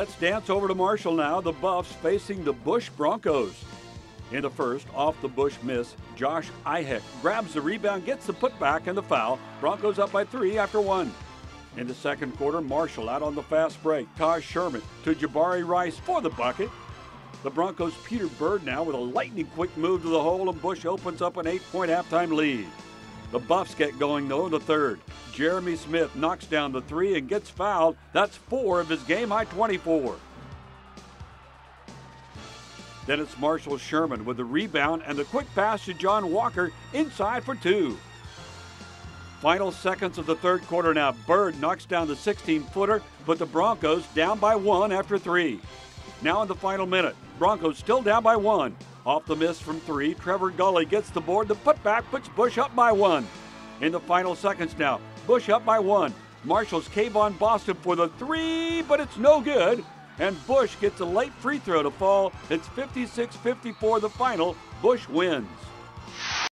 Let's dance over to Marshall now. The Buffs facing the Bush Broncos. In the first, off the Bush miss, Josh Ihek grabs the rebound, gets the putback and the foul. Broncos up by three after one. In the second quarter, Marshall out on the fast break. Taj Sherman to Jabari Rice for the bucket. The Broncos' Peter Byrd now with a lightning quick move to the hole, and Bush opens up an eight point halftime lead. The Buffs get going though in the third. Jeremy Smith knocks down the three and gets fouled. That's four of his game high 24. Then it's Marshall Sherman with the rebound and the quick pass to John Walker inside for two. Final seconds of the third quarter now. Byrd knocks down the 16 footer, but the Broncos down by one after three. Now in the final minute, Broncos still down by one. Off the miss from three, Trevor Gulley gets the board. The putback puts Bush up by one. In the final seconds now, Bush up by one. Marshall's Ke'Von Boston for the three, but it's no good. And Bush gets a late free throw to fall. It's 56 54 the final. Bush wins.